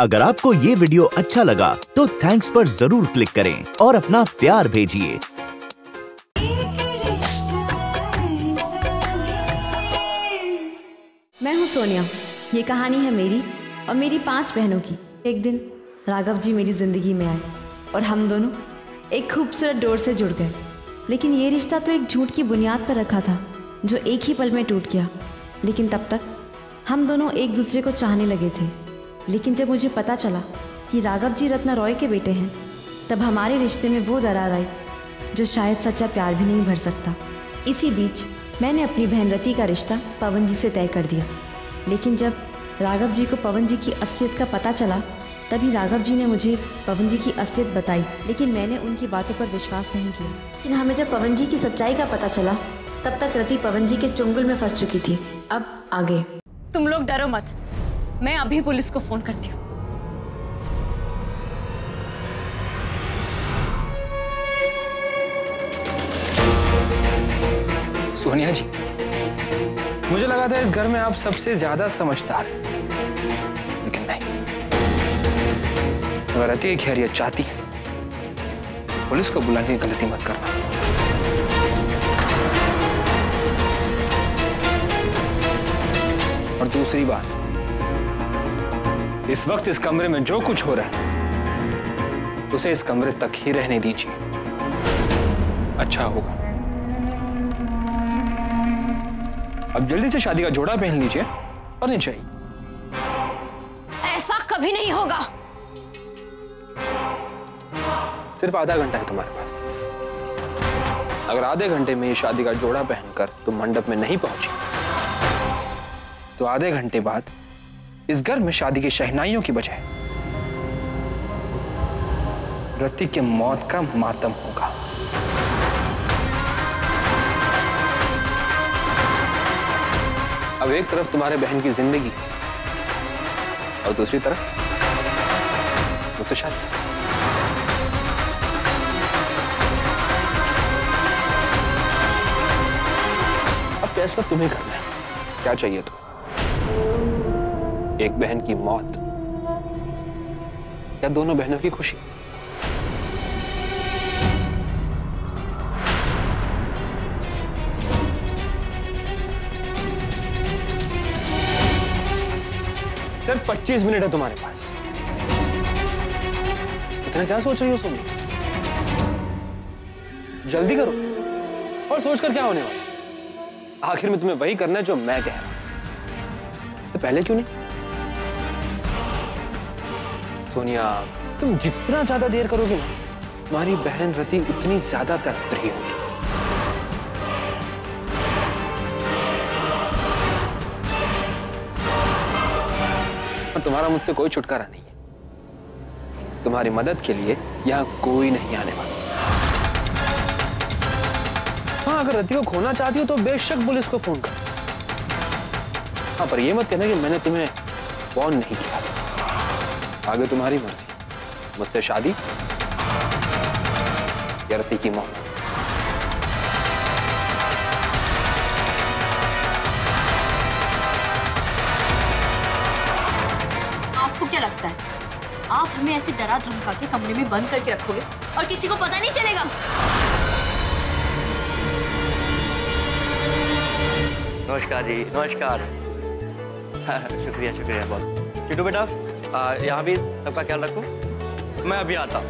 अगर आपको ये वीडियो अच्छा लगा तो थैंक्स पर ज़रूर क्लिक करें और अपना प्यार भेजिए। मैं हूँ सोनिया। ये कहानी है मेरी और मेरी पाँच बहनों की। एक दिन राघव जी मेरी ज़िंदगी में आए और हम दोनों एक खूबसूरत डोर से जुड़ गए। लेकिन ये रिश्ता तो एक झूठ की बुनियाद पर रखा था, जो एक ही पल में टूट गया। लेकिन तब तक हम दोनों एक दूसरे को चाहने लगे थे। लेकिन जब मुझे पता चला कि राघव जी रत्ना रॉय के बेटे हैं, तब हमारे रिश्ते में वो दरार आई, जो शायद सच्चा प्यार भी नहीं भर सकता। इसी बीच मैंने अपनी बहन रति का रिश्ता पवन जी से तय कर दिया। लेकिन जब राघव जी को पवन जी की असलियत का पता चला, तभी राघव जी ने मुझे पवन जी की असलियत बताई, लेकिन मैंने उनकी बातों पर विश्वास नहीं किया। लेकिन हमें जब पवन जी की सच्चाई का पता चला, तब तक रति पवन जी के चुंगल में फंस चुकी थी। अब आगे। तुम लोग डरो मत। मैं अभी पुलिस को फ़ोन करती हूँ। सोनिया जी, मुझे लगा था इस घर में आप सबसे ज़्यादा समझदार हैं। लेकिन नहीं। अगर अति खैरियत चाहती है। पुलिस को बुलाने की गलती मत करना। और दूसरी बात इस वक्त इस कमरे में जो कुछ हो रहा है उसे इस कमरे तक ही रहने दीजिए। अच्छा होगा। अब जल्दी से शादी का जोड़ा पहन लीजिए और नहीं चाहिए ऐसा कभी नहीं होगा। सिर्फ़ आधा घंटा है तुम्हारे पास। अगर आधे घंटे में ये शादी का जोड़ा पहनकर तुम मंडप में नहीं पहुँची तो आधे घंटे बाद इस घर में शादी की शहनाइयों की बजाय रति के मौत का मातम होगा। अब एक तरफ़ तुम्हारे बहन की ज़िंदगी, और दूसरी तरफ़ मुझसे शादी। अब फैसला तुम्हें करना है। क्या चाहिए तो एक बहन की मौत। या दोनों बहनों की खुशी? सिर्फ़ 25 मिनट है तुम्हारे पास। इतना क्या सोच रही हो सोनी? जल्दी करो। और सोचकर क्या होने वाला आखिर में तुम्हें वही करना है जो मैं कह रहा हूँ। तो पहले क्यों नहीं? सोनिया, तुम जितना ज़्यादा देर करोगी ना, तुम्हारी बहन रति उतनी ज़्यादा तड़प रही होगी। और तुम्हारा मुझसे कोई छुटकारा नहीं है। तुम्हारी मदद के लिए यहाँ कोई नहीं आने वाला। हाँ अगर रति को खोना चाहती हो तो बेशक पुलिस को फ़ोन कर। हाँ पर यह मत कहना कि मैंने तुम्हें फ़ोन नहीं किया। आगे तुम्हारी मर्ज़ी। मुझसे शादी या रति की मौत। आपको क्या लगता है? आप हमें ऐसे डरा धमका के कमरे में बंद करके रखोगे और किसी को पता नहीं चलेगा? नमस्कार जी नमस्कार। शुक्रिया शुक्रिया बहुत। चिटू बेटा? यहाँ भी सबका ख्याल रखो। मैं अभी आता हूँ।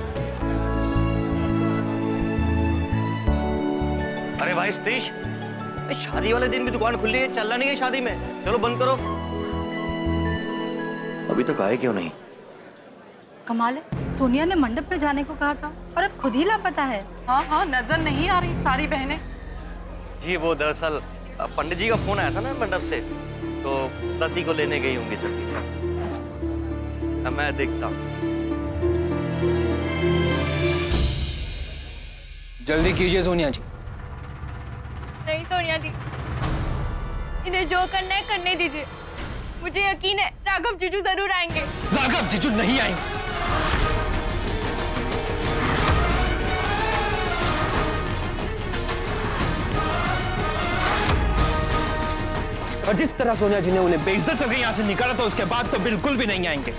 अरे भाई सतीश शादी वाले दिन भी दुकान खुली है चलना नहीं है शादी में। चलो बंद करो। अभी तक आए क्यों नहीं? कमाल है। सोनिया ने मंडप में जाने को कहा था और अब खुद ही लापता है। हाँ हाँ नज़र नहीं आ रही सारी बहनें। जी वो दरअसल पंडित जी का फ़ोन आया था ना मंडप से तो रति को लेने गई होंगी सर सब अब मैं देखता हूँ। जल्दी कीजिए सोनिया जी। नहीं सोनिया जी। इन्हें जो करना है करने दीजिए। मुझे यकीन है राघव जीजू ज़रूर आएँगे। राघव जीजू नहीं आएँगे। और जिस तरह सोनिया जी ने उन्हें बेइज्जत करके यहाँ से निकाला तो उसके बाद तो बिल्कुल भी नहीं आएँगे।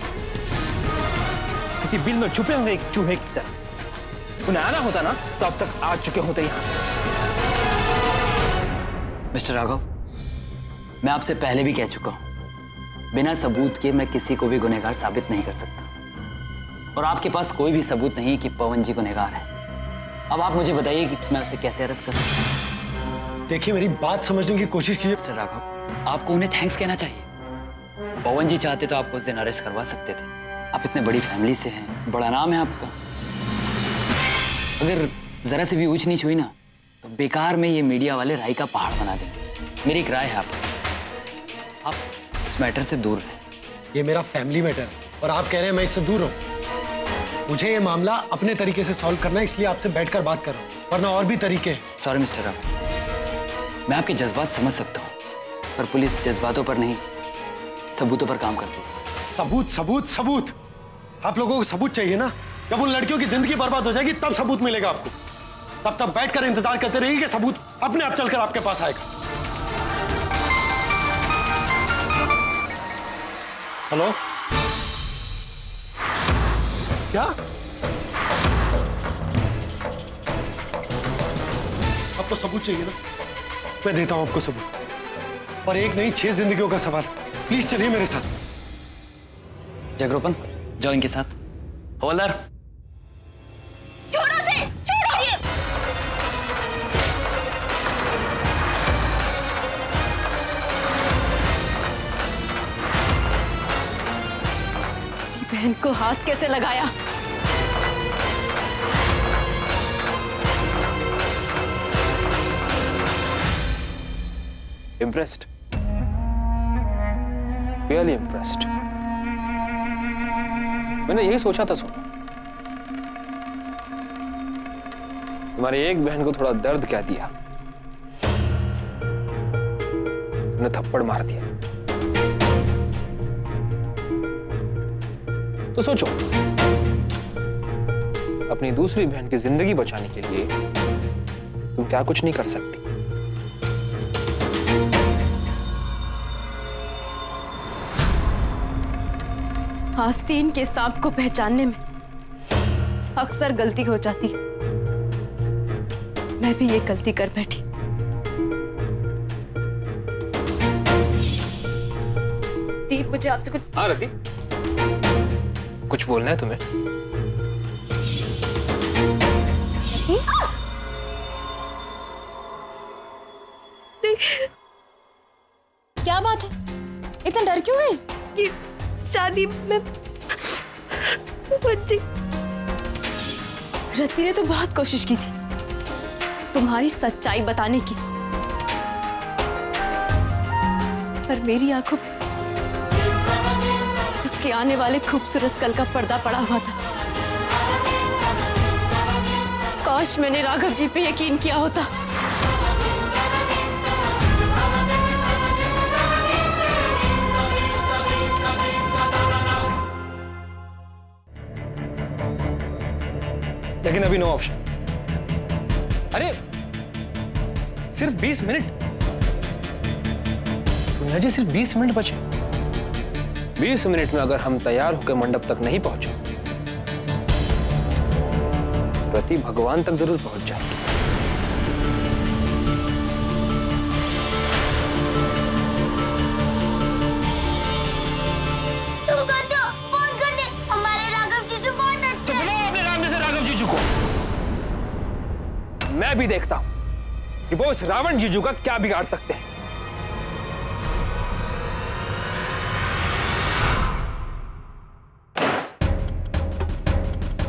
किसी बिल में छुपे होंगे एक चूहे की तरह। उन्हें आना होता ना तो अब तक आ चुके होते यहाँ। मिस्टर राघव मैं आपसे पहले भी कह चुका हूँ बिना सबूत के मैं किसी को भी गुनहगार साबित नहीं कर सकता। और आपके पास कोई भी सबूत नहीं कि पवन जी गुनहगार है। अब आप मुझे बताइए कि मैं उसे कैसे अरेस्ट कर सकता हूँ? देखिए मेरी बात समझने की कोशिश कीजिए। मिस्टर राघव आपको उन्हें थैंक्स कहना चाहिए। पवन जी चाहते तो आपको उस दिन अरेस्ट करवा सकते थे। आप इतने बड़ी फैमिली से हैं बड़ा नाम है आपका। अगर जरा से भी ऊंच नीच हुई ना तो बेकार में ये मीडिया वाले राय का पहाड़ बना देंगे। मेरी एक राय है आपको। आप इस मैटर से दूर रहें। ये मेरा फैमिली मैटर और आप कह रहे हैं मैं इससे दूर रहूँ। मुझे ये मामला अपने तरीके से सॉल्व करना है इसलिए आपसे बैठकर बात कर रहा हूँ वरना और भी तरीके हैं। सॉरी मिस्टर राव मैं आपके जज्बात समझ सकता हूँ पर पुलिस जज्बातों पर नहीं सबूतों पर काम करती है। सबूत सबूत सबूत! आप लोगों को सबूत चाहिए ना? जब उन लड़कियों की ज़िंदगी बर्बाद हो जाएगी, तब सबूत मिलेगा आपको। तब तक बैठकर इंतज़ार करते रहिए कि सबूत अपने आप चलकर आपके पास आएगा। हेलो? क्या? आपको सबूत चाहिए ना? मैं देता हूँ आपको सबूत। और एक नहीं, छह जिंदगियों का सवाल। प्लीज़ चलिए मेरे साथ। जगरूपन जाओ इनके साथ। हवलदार। छोड़ो से छोड़ो ये बहन को हाथ कैसे लगाया? इम्प्रेस्ड रियली इम्प्रेस्ड मैंने यही सोचा था, सोनू। तुम्हारी एक बहन को थोड़ा दर्द क्या दिया? तुमने थप्पड़ मार दिया। तो सोचो, अपनी दूसरी बहन की ज़िंदगी बचाने के लिए तुम क्या कुछ नहीं कर सकती? आस्तीन के सांप को पहचानने में अक्सर गलती हो जाती है। मैं भी ये गलती कर बैठी। दीप मुझे आपसे कुछ हाँ रति। कुछ बोलना है तुम्हें? क्या बात है? इतना डर क्यों गई शादी में। बच्ची। रति ने तो बहुत कोशिश की थी तुम्हारी सच्चाई बताने की। पर मेरी आँखों पे उसके आने वाले खूबसूरत कल का पर्दा पड़ा हुआ था। काश मैंने राघव जी पे यकीन किया होता। लेकिन अभी नो ऑप्शन अरे, सिर्फ़ 20 मिनट। सुनिया जी, सिर्फ़ 20 मिनट बचे। 20 मिनट में अगर हम तैयार होकर मंडप तक नहीं पहुँचे प्रति भगवान तक ज़रूर पहुँच जाएगी। मैं भी देखता हूँ कि वो इस रावण जीजू का क्या बिगाड़ सकते हैं।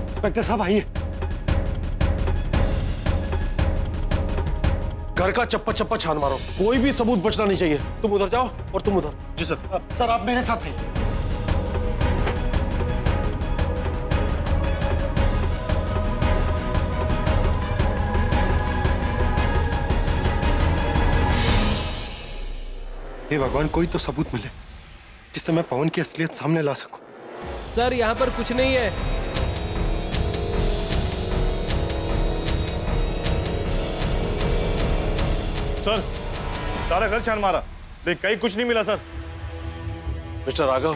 इंस्पेक्टर साहब आइए। घर का चप्पा चप्पा छान मारो। कोई भी सबूत बचना नहीं चाहिए। तुम उधर जाओ और तुम उधर। जी सर। सर आप मेरे साथ आइए। हे भगवान कोई तो सबूत मिले जिससे मैं पवन की असलियत सामने ला सकूँ। सर यहाँ पर कुछ नहीं है। सर सारा घर छान मारा। लेकिन कहीं कुछ नहीं मिला सर। मिस्टर राघव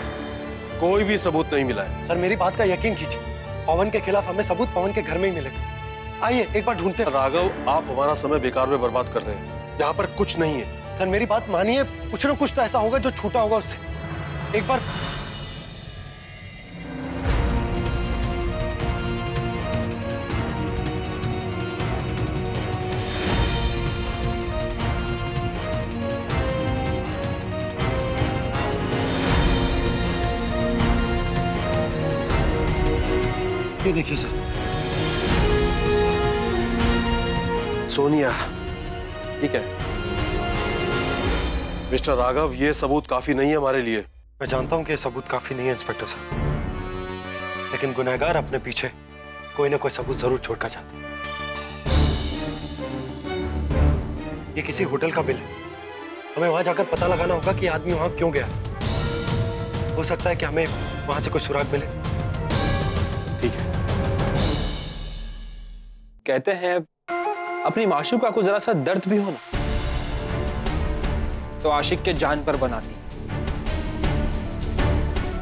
कोई भी सबूत नहीं मिला है। सर मेरी बात का यकीन कीजिए। पवन के खिलाफ हमें सबूत पवन के घर में ही मिलेगा आइए एक बार ढूंढते हैं। राघव आप हमारा समय बेकार में बर्बाद कर रहे हैं। यहाँ पर कुछ नहीं है। सर मेरी बात मानिए। कुछ ना कुछ तो ऐसा होगा जो छूटा होगा उससे। एक बार ये देखिए सर। सोनिया ठीक है। मिस्टर राघव ये सबूत काफ़ी नहीं है हमारे लिए। मैं जानता हूँ कि ये सबूत काफ़ी नहीं है इंस्पेक्टर साहब। लेकिन गुनहगार अपने पीछे कोई ना कोई सबूत ज़रूर छोड़कर जाता ये किसी होटल का बिल है। हमें वहाँ जाकर पता लगाना होगा कि आदमी वहाँ क्यों गया। हो सकता है कि हमें वहाँ से कोई सुराग मिले। ठीक है। कहते हैं अपनी माशूका को जरा सा दर्द भी हो ना। तो आशिक के जान पर बनाती।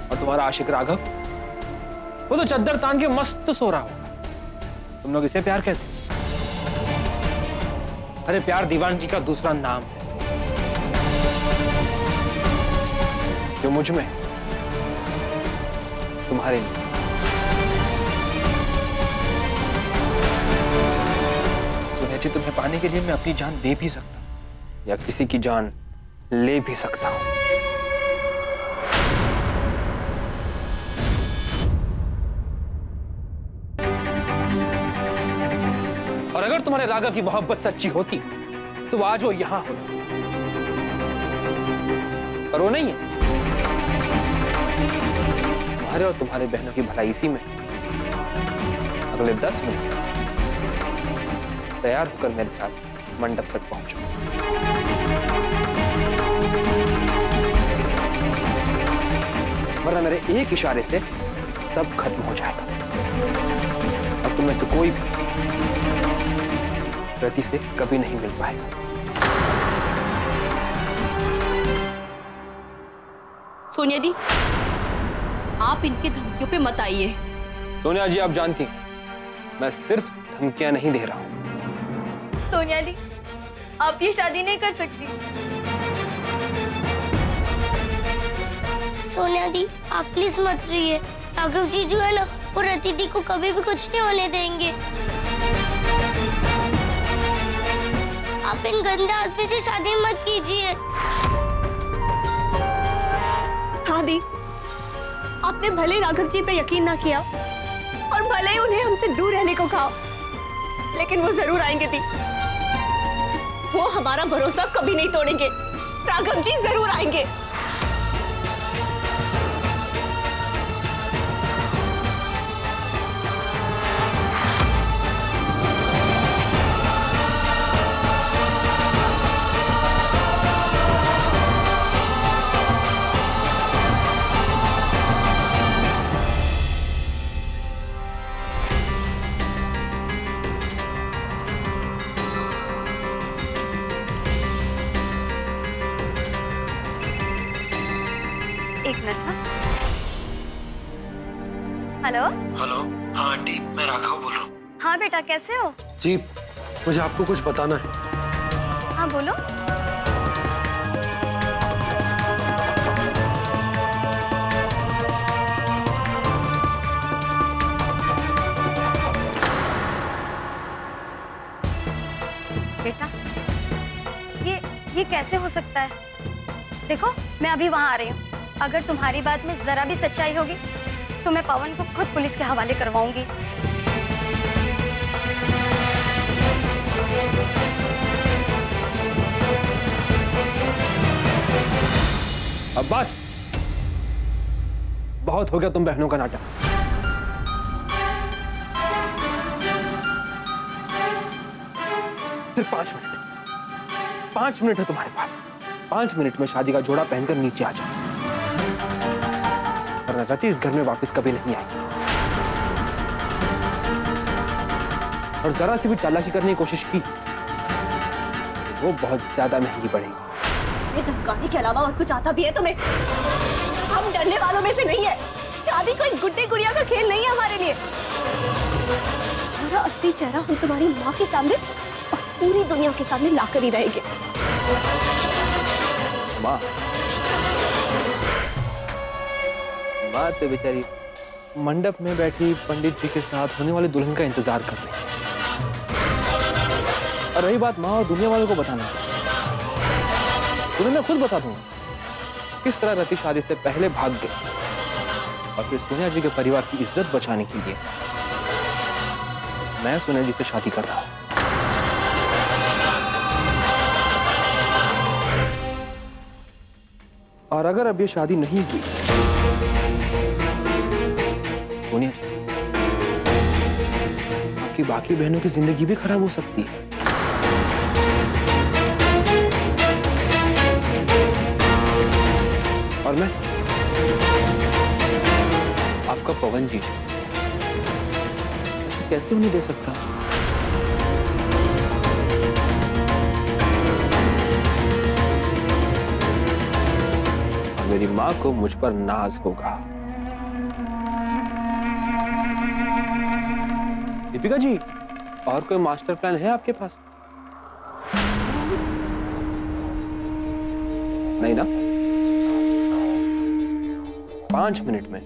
और तुम्हारा आशिक राघव? वो तो चद्दर तान के मस्त सो रहा हो तुम लोग इसे प्यार कहते अरे प्यार दीवानगी का दूसरा नाम है। जो मुझमें तुम्हारे लिए। तुम्हें पाने के लिए मैं अपनी जान दे भी सकता या किसी की जान ले भी सकता हूँ। और अगर तुम्हारे राघव की मोहब्बत सच्ची होती तो आज वो यहाँ होता पर वो नहीं है। तुम्हारे और तुम्हारे बहनों की भलाई इसी में। अगले दस मिनट तैयार होकर मेरे साथ मंडप तक पहुंचो। वरना मेरे एक इशारे से सब खत्म हो जाएगा। अब तुम में से कोई भी रति से कभी नहीं मिल पाएगा। सोनिया दी आप इनके धमकियों पे मत आइए। सोनिया जी आप जानती हैं मैं सिर्फ़ धमकियाँ नहीं दे रहा हूँ। सोनिया दी आप ये शादी नहीं कर सकती। सोनिया दी आप प्लीज़ मत रहिए। राघव जी जो है ना, वो रति दी को कभी भी कुछ नहीं होने देंगे। आप इन गंदे आदमी से शादी मत कीजिए। हाँ दी, आपने भले राघव जी पे यकीन ना किया और भले ही उन्हें हमसे दूर रहने को कहा, लेकिन वो ज़रूर आएँगे दी। वो हमारा भरोसा कभी नहीं तोड़ेंगे। राघव जी ज़रूर आएँगे। बेटा कैसे हो? जी मुझे आपको कुछ बताना है। हाँ बोलो। बेटा ये ये कैसे हो सकता है? देखो मैं अभी वहाँ आ रही हूँ। अगर तुम्हारी बात में जरा भी सच्चाई होगी तो मैं पवन को खुद पुलिस के हवाले करवाऊँगी। अब बस। बहुत हो गया तुम बहनों का नाटक। सिर्फ़ पाँच मिनट। पाँच मिनट है तुम्हारे पास। पाँच मिनट में शादी का जोड़ा पहनकर नीचे आ जाओ। वरना रति इस घर में वापस कभी नहीं आएगी। और जरा सी भी चालाकी करने की कोशिश की तो वो बहुत ज़्यादा महँगी पड़ेगी। ये धमकाने के अलावा और कुछ आता भी है तुम्हें हम डरने वालों में से नहीं है। शादी कोई गुड्डे गुड़िया का खेल नहीं है हमारे लिए। हमारा असली चेहरा हम तुम्हारी माँ के सामने और पूरी दुनिया के सामने लाकर ही रहेंगे। माँ तो बेचारी मंडप में बैठी पंडित जी के साथ होने वाले दुल्हन का इंतज़ार कर रही है। और रही बात माँ और दुनिया वालों को बताना। तुम्हें मैं खुद बता दूँगा किस तरह रति शादी से पहले भाग गए और फिर सोनिया जी के परिवार की इज़्ज़त बचाने के लिए मैं सोनिया जी से शादी कर रहा हूँ। और अगर अब ये शादी नहीं हुई, सोनिया जी, आपकी बाकी बहनों की ज़िंदगी भी खराब हो सकती है। और मैं? आपका पवन जी। कैसे उन्हें दे सकता? और मेरी माँ को मुझ पर नाज होगा। दीपिका जी, और कोई मास्टर प्लान है आपके पास? नहीं ना? पाँच मिनट में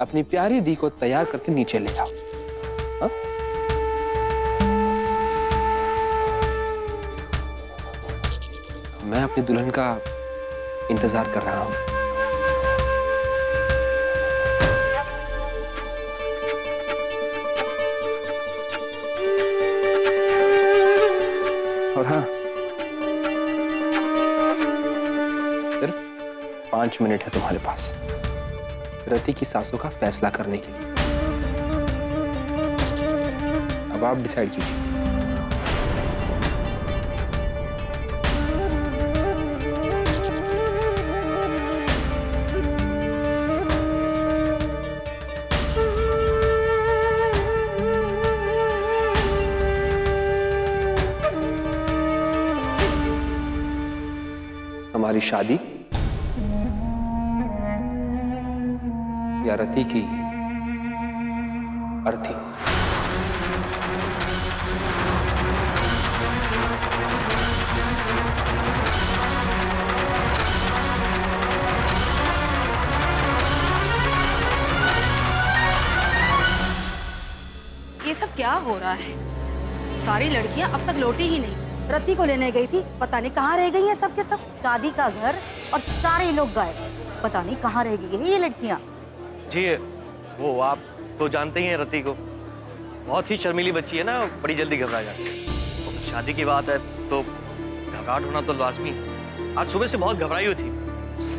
अपनी प्यारी दी को तैयार करके नीचे ले आओ। हाँ? मैं अपनी दुल्हन का इंतज़ार कर रहा हूँ। और हाँ सिर्फ़ पाँच मिनट है तुम्हारे पास। रति की सासों का फैसला करने के लिए। अब आप डिसाइड कीजिए। हमारी शादी या की अर्थी। ये सब क्या हो रहा है? सारी लड़कियाँ अब तक लौटी ही नहीं। रति को लेने गई थी, पता नहीं कहाँ रह गई हैं सब के सब। शादी का घर और सारे लोग गायब। पता नहीं कहाँ रह गई है ये लड़कियाँ। जी, वो आप तो जानते ही हैं रति को। बहुत ही शर्मीली बच्ची है ना, बड़ी जल्दी घबरा जाती है। शादी की बात है तो घबराहट होना तो लाजमी है। आज सुबह से बहुत घबराई हुई थी।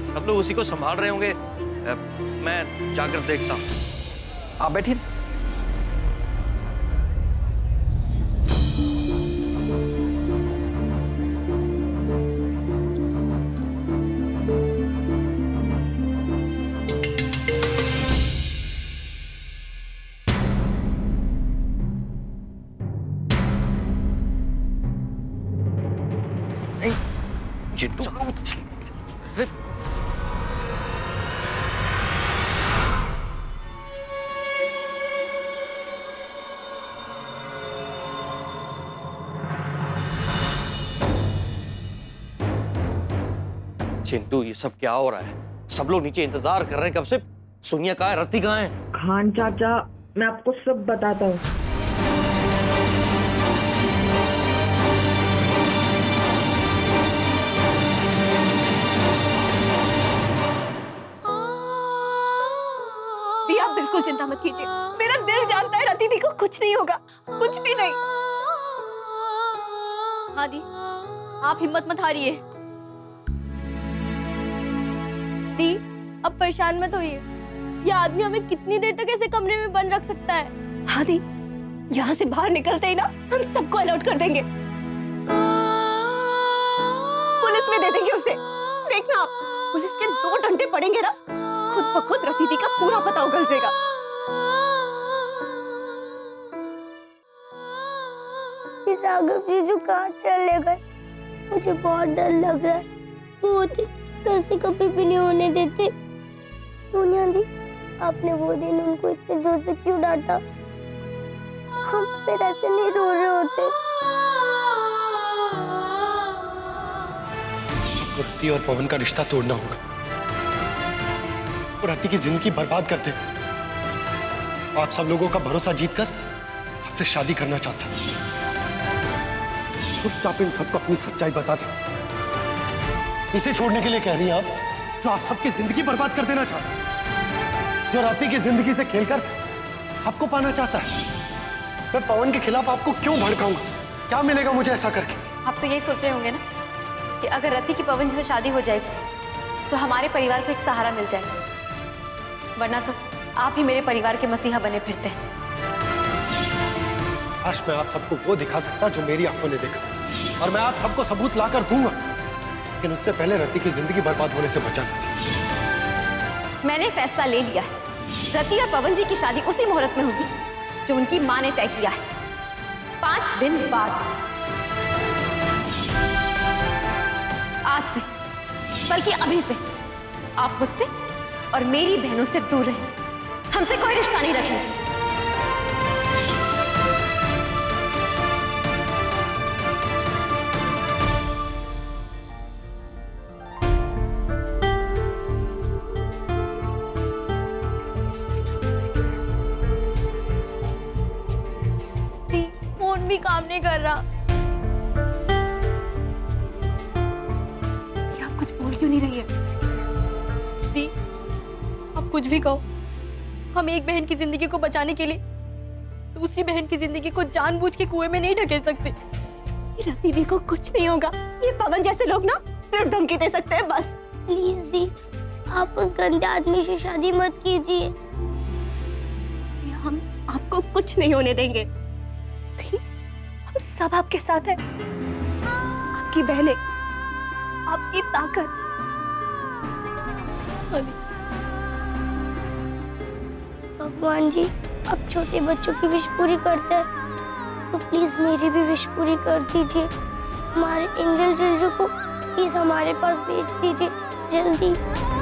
सब लोग उसी को संभाल रहे होंगे। मैं जाकर देखता हूँ। आप बैठिए। चिंटू, ये सब क्या हो रहा है? सब लोग नीचे इंतज़ार कर रहे हैं कब से? सोनिया कहाँ है? रति कहाँ है? खान चाचा, मैं आपको सब बताता हूँ। चिंता मत कीजिए। मेरा दिल जानता है रति दी को कुछ नहीं होगा। कुछ भी नहीं। हाँ दी आप हिम्मत मत हारिए। दी अब परेशान मत होइए। ये आदमी हमें कितनी देर तक ऐसे कमरे में बंद रख सकता है? हाँ दी यहाँ से बाहर निकलते ही ना हम सबको अलर्ट कर देंगे। पुलिस में दे देंगे उसे। देखना आप पुलिस के दो डंडे पड़ेंगे ना खुद ब खुद रति दी का पूरा पता उगल जाएगा। राघव जीजू कहाँ चले गए? मुझे बहुत डर लग रहा है। होते तो ऐसे कभी भी नहीं होने देते। सोनिया दी आपने वो दिन उनको इतने ज़ोर से क्यों डांटा? हम फिर ऐसे नहीं रो रहे होते। आपको रति और पवन का रिश्ता तोड़ना होगा। और रति की ज़िंदगी बर्बाद कर देगा आप सब लोगों का भरोसा जीतकर आपसे शादी करना चाहता चुपचाप इन सबको अपनी सच्चाई बता दे। इसे छोड़ने के लिए कह रही हैं आप जो आप सबकी ज़िंदगी बर्बाद कर देना चाहता है। जो राती की ज़िंदगी से खेलकर आपको पाना चाहता है। मैं पवन के खिलाफ आपको क्यों भड़काऊँगा? क्या मिलेगा मुझे ऐसा करके? आप तो यही सोच रहे होंगे ना कि अगर रति की पवन जी से शादी हो जाएगी तो हमारे परिवार को एक सहारा मिल जाएगा वरना तो आप ही मेरे परिवार के मसीहा बने फिरते हैं। आज मैं आप सबको वो दिखा सकता जो मेरी आँखों ने देखा। और मैं आप सबको सबूत लाकर दूँगा। लेकिन उससे पहले रति की ज़िंदगी बर्बाद होने से बचा लीजिए। मैंने फैसला ले लिया रति और पवन जी की शादी उसी मुहूर्त में होगी, जो उनकी माँ ने तय किया है। पाँच दिन बाद। आज से बल्कि अभी से, आप मुझसे और मेरी बहनों से दूर रहें। हमसे कोई रिश्ता नहीं रखेंगे। क्यों नहीं रही है? दी आप कुछ भी कहो। हम एक बहन की ज़िंदगी को बचाने के लिए दूसरी बहन की ज़िंदगी को जानबूझ के कुएँ में नहीं ढकेल सकते। दीदी को कुछ नहीं होगा। ये पवन जैसे लोग ना सिर्फ़ धमकी दे सकते हैं बस। प्लीज़ दी आप उस गंदे आदमी से शादी मत कीजिए। हम आपको कुछ नहीं होने देंगे। दी, हम सब आपके साथ हैं। आपकी बहनें आपकी ताकत। भगवान जी आप छोटे बच्चों की विश पूरी करते हैं। तो प्लीज़ मेरी भी विश पूरी कर दीजिए। हमारे एंजल जल्जों को प्लीज़ हमारे पास भेज दीजिए। जल्दी।